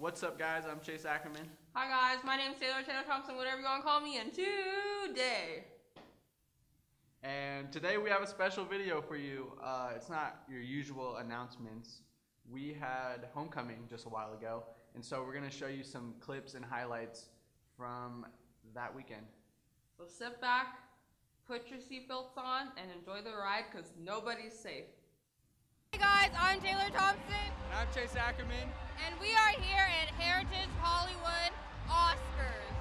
What's up, guys? I'm Chase Ackerman. Hi guys, my name's Taylor Taylor Thompson, whatever you want to call me, and today, And today we have a special video for you. Uh, it's not your usual announcements. We had homecoming just a while ago, and so we're gonna show you some clips and highlights from that weekend. so sit back, put your seatbelts on, and enjoy the ride because nobody's safe. Hey guys, I'm Taylor I'm Chase Ackerman. and we are here at Heritage Hollywood Oscars.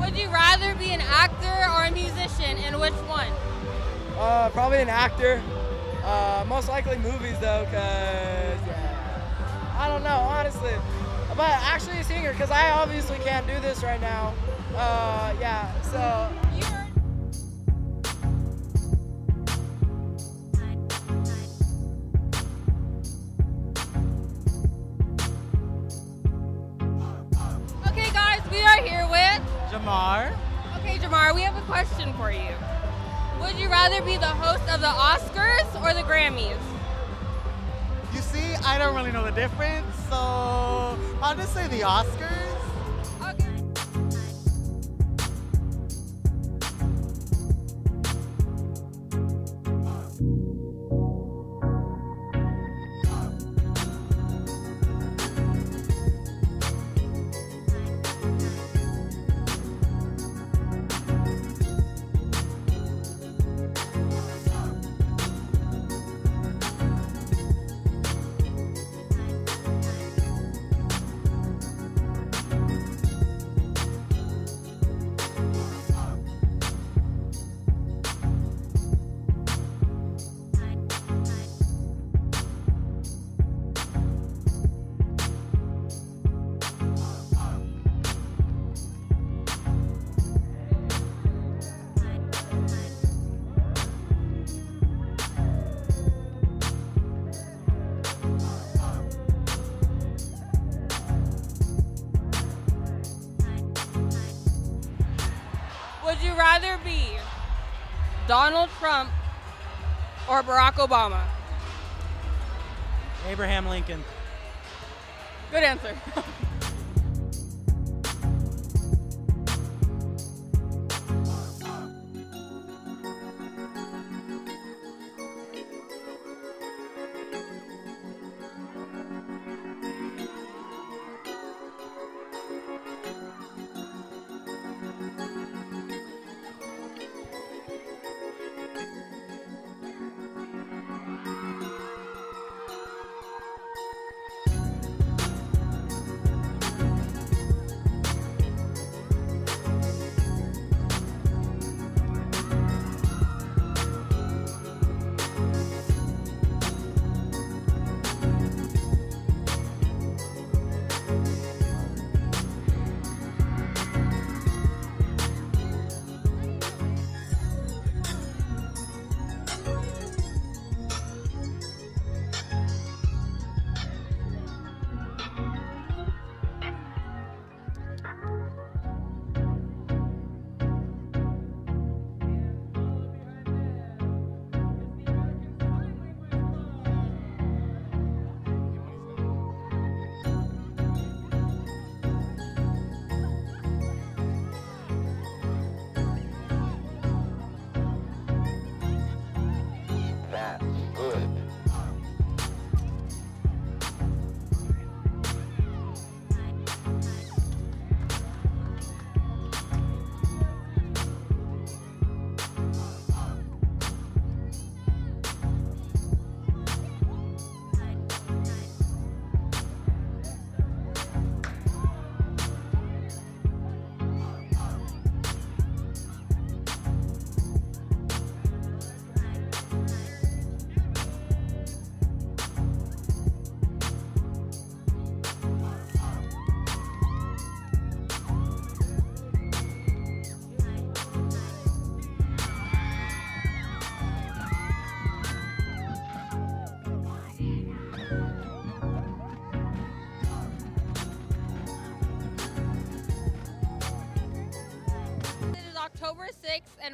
Would you rather be an actor or a musician, and which one? Uh, probably an actor. Uh, most likely movies though, cause yeah, I don't know honestly. But actually a singer, cause I obviously can't do this right now. Uh, yeah. So Okay, guys, we are here with. Jamar. Okay, Jamar, we have a question for you. Would you rather be the host of the Oscars or the Grammys? You see, I don't really know the difference, so I'll just say the Oscars. Would you rather be Donald Trump or Barack Obama? Abraham Lincoln. Good answer.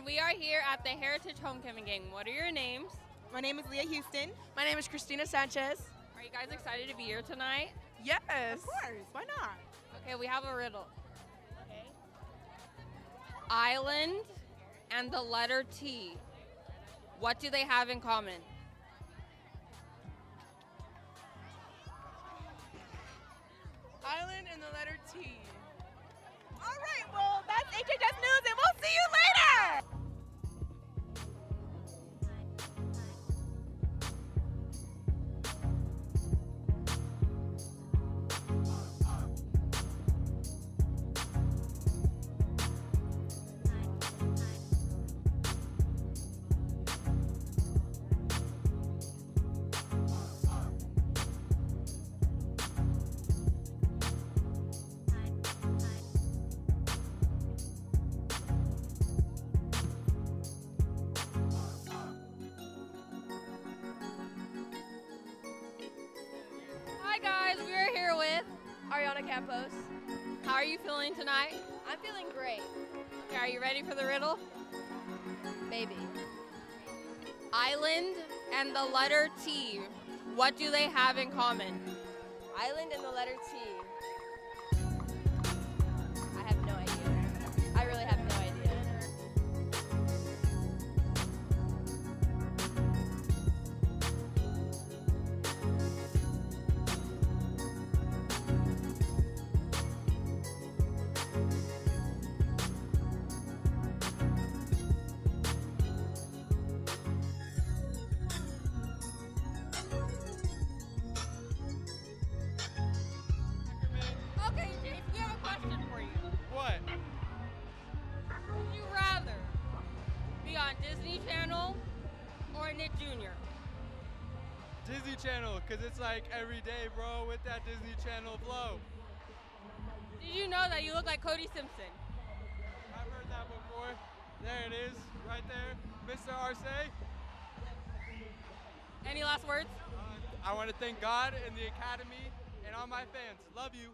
and we are here at the Heritage Homecoming Game. What are your names? My name is Leah Houston. My name is Christina Sanchez. Are you guys excited to be here tonight? Yes. Of course, why not? Okay, we have a riddle. Island and the letter T. What do they have in common? Island and the letter T. All right, well, that's HHS News, and we'll see you later. Ariana Campos. How are you feeling tonight? I'm feeling great. Okay, are you ready for the riddle? Maybe. Island and the letter T. What do they have in common? Island and the letter T. Disney Channel or Nick Jr.? Disney Channel, cause it's like every day, bro, with that Disney Channel flow. Did you know that you look like Cody Simpson? I've heard that before. There it is, right there, Mr. Arce. Any last words? Uh, I want to thank God and the Academy and all my fans. Love you.